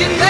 can